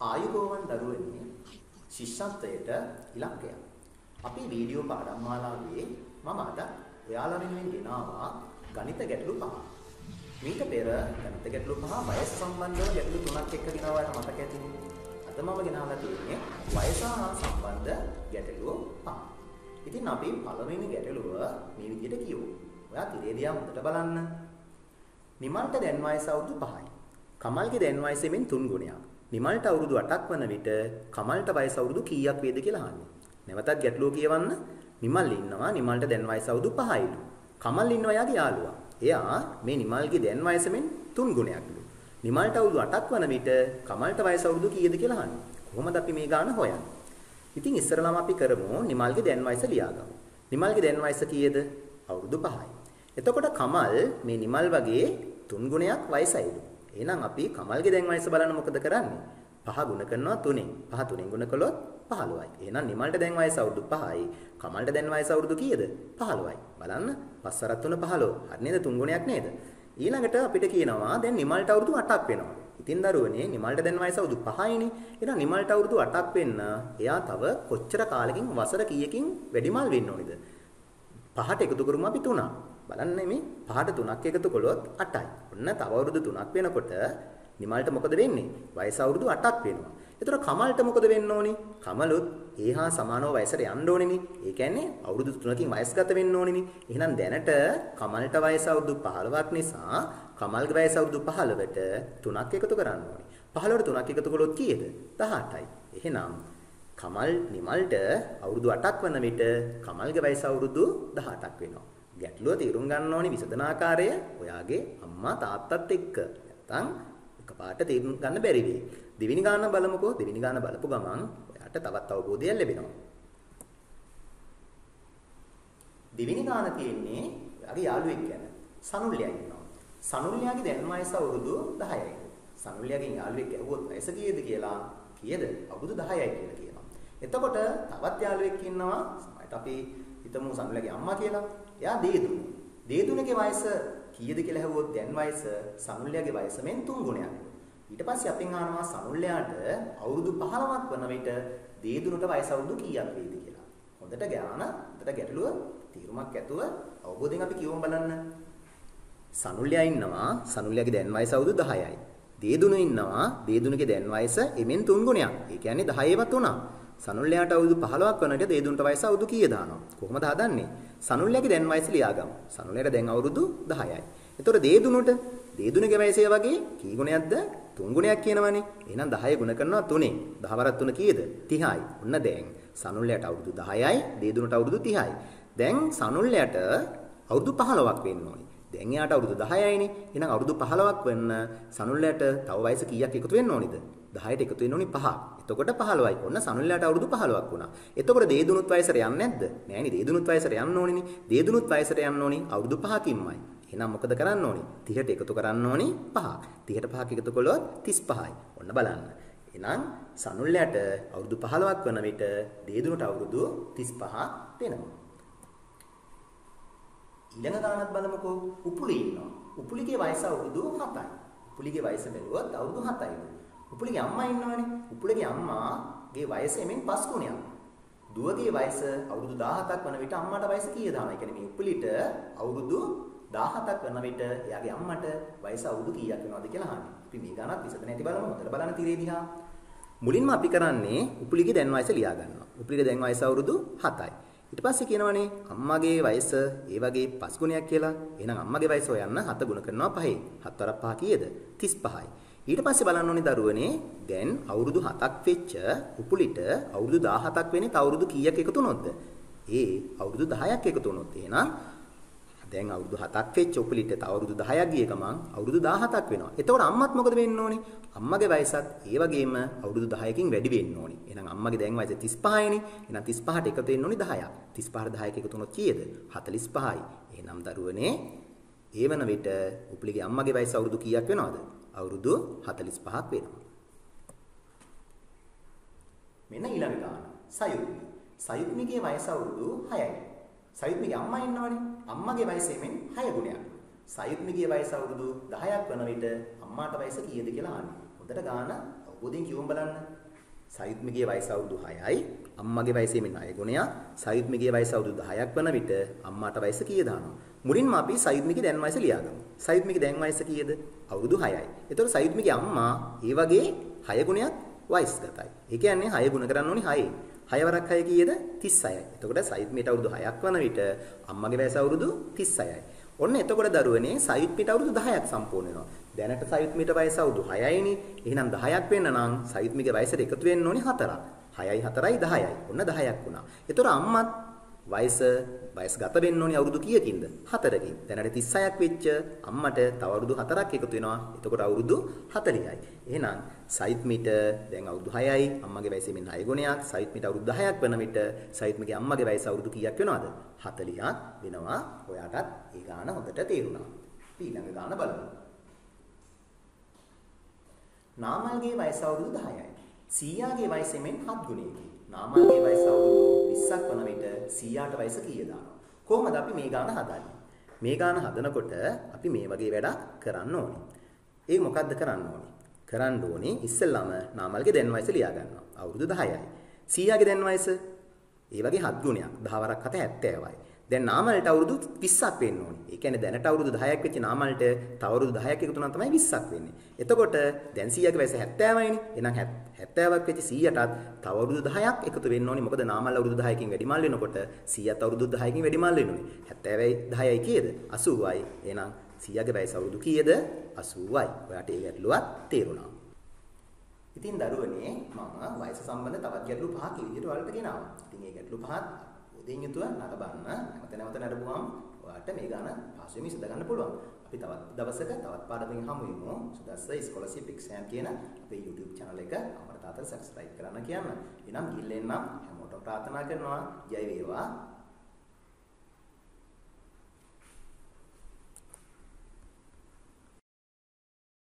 ආයුබෝවන් දරුවනේ ශිෂ්‍යත්වයට ඉලක්කයක්. අපි වීඩියෝ පාඩම් මාලාවේ මම අද ඔයාලා වෙනුවෙන් ගෙනාවා ගණිත ගැටලු පහ. මීට පෙර ගණිත ගැටලු පහ වයස සම්බන්ධව ගැටලු තුනක් එක්ක ගෙනාවාට මතක ඇතිනේ. අද මම ගෙනාලා තියෙන්නේ වයස හා සම්බන්ධ ගැටලු පහ. ඉතින් අපි පළවෙනි ගැටලුව මේ විදිහට කියමු. ඔයා තිරේ දිහා හොඳට බලන්න. නිමල්ට දැන් වයස අවුරුදු 5යි. කමල්ගේ දැන් වයසෙමින් 3 ගුණයක්. නිමල්ට අවුරුදු 8ක් වන විට කමල්ට වයස අවුරුදු කීයක් වේද කියලා අහන්නේ. නැවතත් ගැටලුව කියවන්න. නිමල් ඉන්නවා නිමල්ට දැන් වයස අවුරුදු 5යිලු. කමල් ඉන්නවා යාගේ යාළුවා. එයා මේ නිමල්ගේ දැන් වයසෙමින් 3 ගුණයක්ලු. නිමල්ට අවුරුදු 8ක් වන විට කමල්ට වයස අවුරුදු කීයද කියලා අහන්නේ. කොහොමද අපි මේ ගාන හොයන්නේ? ඉතින් ඉස්සරලාම අපි කරමු නිමල්ගේ දැන් වයස ලියාගමු. නිමල්ගේ දැන් වයස කීයද? අවුරුදු 5යි. එතකොට කමල් මේ නිමල් වගේ 3 ගුණයක් වයසයිලු. එහෙනම් අපි කමල්ගේ දැන් වයස බලන්න මොකද කරන්නේ? 5 ගුණ කරනවා 3ෙන්. 5 3ෙන් ගුණ කළොත් 15යි. එහෙනම් නිමල්ට දැන් වයස අවුරුදු 5යි. කමල්ට දැන් වයස අවුරුදු කීයද? 15යි. බලන්න 5 අරත් 3 15. හරි නේද? 3 ගුණයක් නේද? ඊළඟට අපිට කියනවා දැන් නිමල්ට අවුරුදු 8ක් වෙනවා. ඉතින් දරුවනේ නිමල්ට දැන් වයස අවුරුදු 5යිනේ. එහෙනම් නිමල්ට අවුරුදු 8ක් වෙන්න එයා තව කොච්චර කාලෙකින් වසර කීයකින් වැඩිමල් වෙන්න ඕනේද? පහට එකතු කරමු අපි 3. බලන්න මේ පහට 3ක් එකතු කළොත් 8යි. ඔන්න තව අවුරුදු 3ක් වෙනකොට නිමල්ට මොකද වෙන්නේ? වයස අවුරුදු 8ක් වෙනවා. එතකොට කමල්ට මොකද වෙන්න ඕනි? කමලුත් ඒ හා සමානව වයසට යන්න ඕනේනේ. ඒ කියන්නේ අවුරුදු 3කින් වයස්ගත වෙන්න ඕනේනේ. එහෙනම් දැනට කමල්ට වයස අවුරුදු 15ක් නිසා කමල්ගේ වයස අවුරුදු 15ට 3ක් එකතු කරන්න ඕනේ. 15ට 3ක් එකතු කළොත් කීයද? 18යි. එහෙනම් කමල් නිමල්ට අවුරුදු 8ක් වන විට කමල්ගේ වයස අවුරුදු 18ක් වෙනවා. ගැටලුව තේරුම් ගන්න ඕනේ විසඳන ආකාරය ඔයාගේ අම්මා තාත්තත් එක්ක. නැත්තම් එකපාරට තේරුම් ගන්න බැරි වෙයි. දෙවෙනි ගාන බලමුකෝ. දෙවෙනි ගාන බලපු ගමන් ඔයාට තවත් අවබෝධයක් ලැබෙනවා. දෙවෙනි ගාන තියෙන්නේ ඔයාගේ යාළුවෙක් ගැන. සනුල්ලියා ඉන්නවා. සනුල්ලියාගේ දැන් වයස අවුරුදු 10යි. සනුල්ලියාගේ යාළුවෙක් ඇහුවොත් වයස කීයද කියලා කීයද? අවුරුදු 10යි කියලා කියනවා. එතකොට තවත් යාළුවෙක් ඉන්නවා. සමහරට අපි හිතමු සනුල්ලියාගේ අම්මා කියලා. එයා දේදුණු. දේදුණගේ වයස කීයද කියලා ඇහුවොත් දැන් වයස සනුල්ලියාගේ වයස මෙන් 3 ගුණයක්. ඊට පස්සේ අපෙන් අහනවා සනුල්ලයාට අවුරුදු 15ක් වන විට දේදුනට වයස අවුරුදු කීයක් වේද කියලා. හොඳට ගාන, හොඳට ගැටලුව තීරුමක් ඇතුව අවබෝධයෙන් අපි කියවමු බලන්න. සනුල්ලයා ඉන්නවා, සනුල්ලයාගේ දැන් වයස අවුරුදු 10යි. දේදුන ඉන්නවා, දේදුනගේ දැන් වයස එමෙන් 3 ගුණයක්. ඒ කියන්නේ 10වත් උනා. සනුල්ලයාට අවුරුදු 15ක් වන විට දේදුනට වයස අවුරුදු කීය දානවා. කොහොමද හදන්නේ? සනුල්ලයාගේ දැන් වයස ලියාගමු. සනුල්ලයාට දැන් අවුරුදු 10යි. එතකොට දේදුනට දේදුනගේ වයසය වගේ කී ගුණයක්ද? 3 ගුණයක් කියනවනේ. එහෙනම් 10 ගුණ කරනවා 3ෙන්. 10 වරක් 3 කීයද? 30යි. ඔන්න දැන් සනුල්ලයට අවුරුදු 10යි, දේදුනට අවුරුදු 30යි. දැන් සනුල්ලයට අවුරුදු 15ක් වෙන්න ඕනේ. දැන් එයාට අවුරුදු 10යිනේ. එහෙනම් අවුරුදු 15ක් වෙන්න සනුල්ලයට තව වයස කීයක් එකතු වෙන්න ඕනේද? 10ට එකතු වෙන්න ඕනේ 5. එතකොට 15යි. ඔන්න සනුල්ලයට අවුරුදු 15ක් වුණා. එතකොට දේදුනුත් වයසට යන්නේ නැද්ද? නෑනේ දේදුනුත් වයසට යන්න ඕනේනේ. දේදුනුත් වයසට යන්න ඕනේ අවුරුදු 5කින්මයි. එහෙනම් මොකද කරන්න ඕනේ? 30ට එකතු කරන්න ඕනේ 5. 30ට 5ක් එකතු කළොත් 35යි. ඔන්න බලන්න. එහෙනම් සනුල්ලයට අවුරුදු 15ක් වන විට දේදුනට අවුරුදු 35 වෙනවා. ඊළඟ ගානක් බලමුකෝ. උපුලි ඉන්නවා. උපුලිගේ වයස අවුරුදු 7යි. උපුලිගේ වයස බැලුවොත් අවුරුදු 7යි. උපුලිගේ අම්මා ඉන්නවනේ. උපුලිගේ අම්මාගේ වයස එමෙන් 5 ගුණයක්. දුවගේ වයස අවුරුදු 17ක් වන විට අම්මාට වයස කීයද දානවා. ඒ කියන්නේ මේ උපුලිට අවුරුදු 17ක් වන විට එයාගේ අම්මට වයස අවුරුදු කීයක් වෙනවද කියලා අහන්නේ. අපි මේ ගණනත් විසඳන ඇති බලමු. හොඳට බලන්න තිරේ දිහා. මුලින්ම අපි කරන්නේ උපුලිගේ දැන් වයස ලියා ගන්නවා. උපුලිගේ දැන් වයස අවුරුදු 7යි. ඊට පස්සේ කියනවනේ අම්මගේ වයස ඒ වගේ 5 ගුණයක් කියලා. එහෙනම් අම්මගේ වයස හොයන්න 7 ගුණ කරනවා 5යි. 7 වරක් 5 කීයද? 35යි. ඊට පස්සේ බලන්න ඕනේ දරුවනේ දැන් අවුරුදු 7ක් වෙච්ච උපුලිට අවුරුදු 17ක් වෙන්නේ තව අවුරුදු කීයක් එකතු වුණොත්ද? ඒ අවුරුදු 10ක් එකතු වුණොත් එහෙනම් දැන් අවුරුදු 7ක් වෙච්ච උපලිට තව අවුරුදු 10ක් ගිය ගමන් අවුරුදු 17ක් වෙනවා. එතකොට අම්මත් මොකද වෙන්න ඕනේ? අම්මගේ වයසත් ඒ වගේම අවුරුදු 10කින් වැඩි වෙන්න ඕනේ. එහෙනම් අම්මගේ දැන් වයස 35යිනේ. එහෙනම් 35ට එකතු වෙන්න ඕනේ 10ක්. 35ට 10ක එකතු වුණොත් කීයද? 45යි. එහෙනම් දරුවනේ ඒ වන විට උපලිගේ අම්මගේ වයස අවුරුදු කීයක් වෙනවද? අවුරුදු 45ක් වෙනවා. මෙන්න ඊළඟ ගාන. සයුත්නි. සයුත්නිගේ වයස අවුරුදු 6යි. සයුත්මිගේ අම්මා ඉන්නවනේ. අම්මගේ වයසෙමින් 6 ගුණයක්. සයුත්මිගේ වයස අවුරුදු 10ක් වන විට අම්මාට වයස කීයද කියලා අහන්නේ. හොඳට ගාන අවබෝධයෙන් කියවම් බලන්න. සයුත්මිගේ වයස අවුරුදු 6යි. අම්මගේ වයසේ මෙන්න 9 ගුණයක්. සයුත්මිගේ වයස අවුරුදු 10ක් වන විට අම්මාට වයස කීය දානවා. මුලින්ම අපි සයුත්මිගේ දැන් වයස ලියාගමු. සයුත්මිගේ දැන් වයස කීයද? අවුරුදු 6යි. එතකොට සයුත්මිගේ අම්මා ඒ වගේ 6 ගුණයක් වයස්ගතයි. ඒ කියන්නේ 6 ගුණ කරන්න ඕනි 6. 6 වරක් 6 කීයද? 36යි. එතකොට සයුත්මිට අවුරුදු 6ක් වන විට අම්මගේ වයස අවුරුදු 36යි. ඔන්න එතකොට දරුවනේ සයුත්මිට අවුරුදු 10ක් සම්පූර්ණ වෙනවා. දැනට සයුත්මිට වයස අවුරුදු 6යිනේ. එහෙනම් 10ක් වෙන්න නම් සයුත්මිගේ වයසට එකතු වෙන්න ඕනි 4ක්. 6යි 4යි 10යි. ඔන්න 10ක් වුණා. එතකොට අම්මත් වයස වයස් ගත වෙන්න ඕනි අවුරුදු කීයකින්ද? 4කින්. දැනට 36ක් වෙච්ච අම්මට තව අවුරුදු 4ක් එකතු වෙනවා. එතකොට අවුරුදු 40යි. එහෙනම් සයිත් මීට දැන් අවුරුදු 6යි. අම්මගේ වයස මෙන්න 6 ගුණයක්. සයිත් මීට අවුරුදු 10ක් වෙන විට සයිත් මගේ අම්මගේ වයස අවුරුදු කීයක් වෙනවද? 40ක් වෙනවා. ඔයාටත් ඒ ගාන හොඳට තේරුණා. ඊළඟ ගාන බලමු. නාමල්ගේ වයස අවුරුදු 10යි. සීයාගේ වයස මෙන් 7 ගුණයකින්. නාමල්ගේ වයස අවුරුදු 20ක් වන විට සීයාට වයස කීයද? කොහොමද අපි මේ ගාන හදන්නේ? මේ ගාන හදනකොට අපි මේ වගේ වැඩක් කරන්න ඕනේ. ඒ මොකද්ද කරන්න ඕනේ? කරන්න ඕනේ ඉස්සෙල්ලාම නාමල්ගේ දැන් වයස ලියා ගන්නවා. අවුරුදු 10යි. සීයාගේ දැන් වයස ඒ වගේ 7 ගුණයක්. 10 වරක් 7 70යි. දැන් නාමල්ට අවුරුදු 20ක් වෙන්න ඕනේ. ඒ කියන්නේ දැනට අවුරුදු 10ක් වෙච්ච නාමල්ට තව අවුරුදු 10ක් එකතු වුණා තමයි 20ක් වෙන්නේ. එතකොට දැන් 100ගේ වයස 70යිනේ. එහෙනම් 70ක් වෙච්ච 100ටත් තව අවුරුදු 10ක් එකතු වෙන්න ඕනේ. මොකද නාමල් අවුරුදු 10කින් වැඩිමල් වෙනකොට 100ත් අවුරුදු 10කින් වැඩිමල් වෙනුනේ. 70යි 10යි කීයද? 80යි. එහෙනම් 100ගේ වයස අවුරුදු කීයද? 80යි. ඔයාට ඒ ගැටලුවක් තේරුණා. ඉතින් දරුවනේ මම වයස සම්බන්ධ තවත් ගැටලු පහක් විදිහට ඔයාලට ගෙනාවා. ඉතින් මේ ගැටලු පහත් උදෙන් යුතුව නරඹන්න නැවත නැවත නරඹුවාම ඔයාලට මේ ගාන පහසුවෙන් විසඳ ගන්න පුළුවන්. අපි තවත් දවසක තවත් පාඩමකින් හමු වෙමු. සුදස්ස ස්කෝලර්ෂිප් එක්සෑම් කියන අපේ YouTube channel එක අපට තාතර subscribe කරන්න කියන්න. එනම් ගිල්ලෙන් නම් හැමෝටම ප්‍රාර්ථනා කරනවා ජය වේවා